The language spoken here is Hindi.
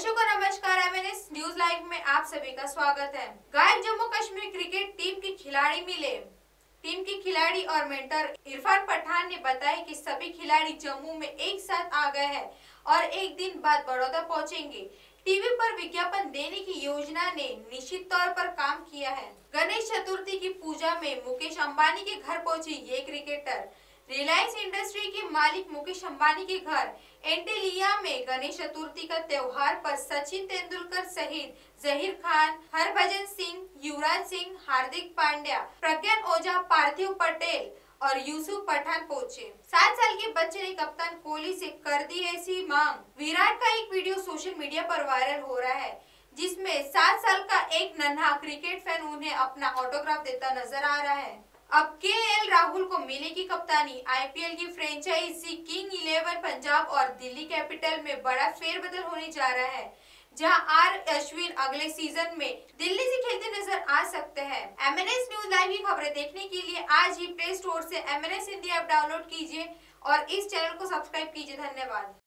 दर्शकों नमस्कार एमएनएस न्यूज़ लाइव में आप सभी का स्वागत है। गायब जम्मू कश्मीर क्रिकेट टीम के खिलाड़ी मिले। टीम के खिलाड़ी और मेंटर इरफान पठान ने बताया कि सभी खिलाड़ी जम्मू में एक साथ आ गए हैं और एक दिन बाद बड़ौदा पहुँचेंगे। टीवी पर विज्ञापन देने की योजना ने निश्चित तौर पर काम किया है। गणेश चतुर्थी की पूजा में मुकेश अम्बानी के घर पहुँचे ये क्रिकेटर रिलायंस इंडस्ट्री के मालिक मुकेश अम्बानी के घर एंटेलिया में गणेश चतुर्थी का त्योहार पर सचिन तेंदुलकर सहित जहीर खान, हरभजन सिंह, युवराज सिंह, हार्दिक पांड्या, प्रज्ञान ओझा, पार्थिव पटेल और यूसुफ पठान पहुँचे। सात साल के बच्चे ने कप्तान कोहली से कर दी ऐसी मांग। विराट का एक वीडियो सोशल मीडिया पर वायरल हो रहा है, जिसमें सात साल का एक नन्हा क्रिकेट फ़ैन उन्हें अपना ऑटोग्राफ देता नज़र आ रहा है। अब के एल राहुल को मिलेगी कप्तानी। आईपीएल की फ्रेंचाइजी किंग इलेवन पंजाब और दिल्ली कैपिटल में बड़ा फेरबदल होने जा रहा है, जहाँ आर अश्विन अगले सीज़न में दिल्ली से खेलते नज़र आ सकते हैं। एमएनएस न्यूज़ लाइव की खबरें देखने के लिए आज ही प्ले स्टोर से एमएनएस हिंदी ऐप डाउनलोड कीजिए और इस चैनल को सब्सक्राइब कीजिए। धन्यवाद।